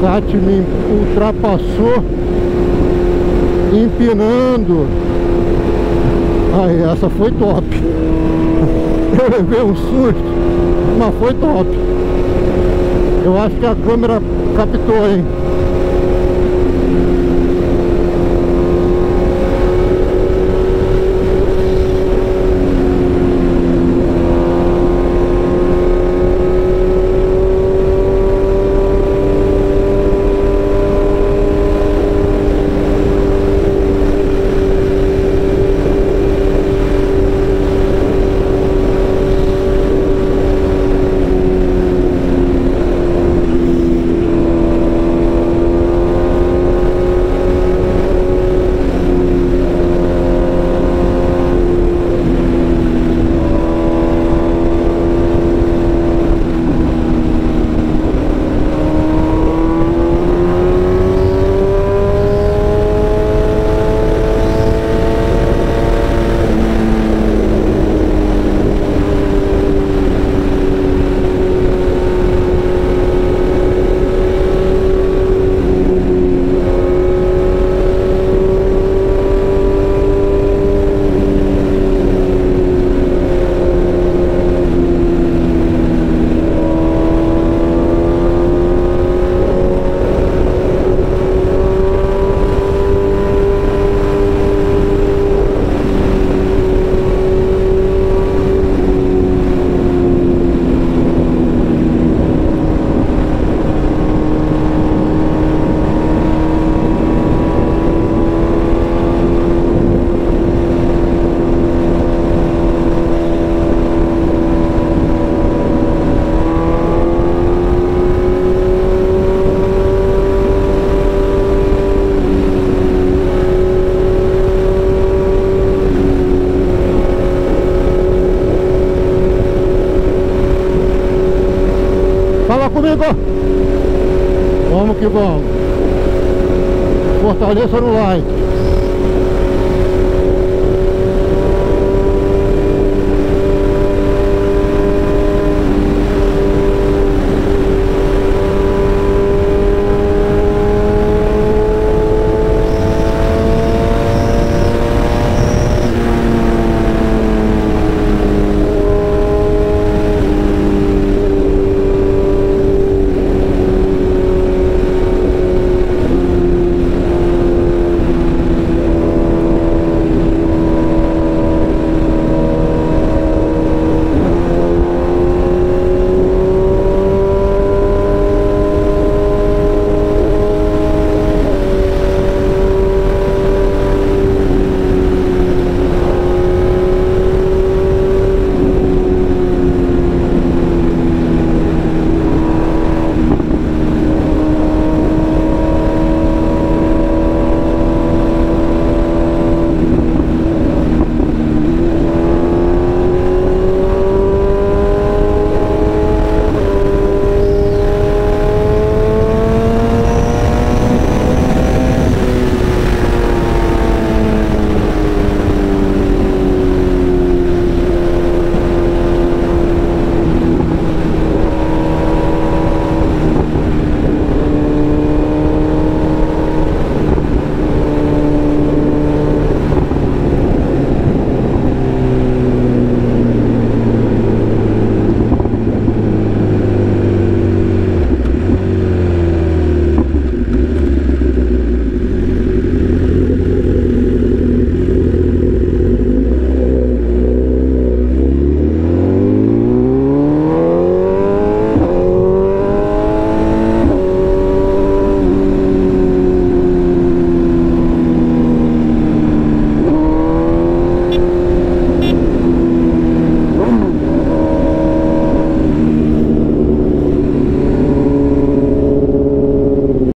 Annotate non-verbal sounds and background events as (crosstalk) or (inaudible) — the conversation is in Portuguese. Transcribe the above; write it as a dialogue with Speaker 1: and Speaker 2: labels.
Speaker 1: Fiat me ultrapassou empinando. Aí, essa foi top. (laughs) Eu levei um susto, mas foi top. Eu acho que a câmera captou, hein? Comigo! Vamos que vamos! Fortaleça no like!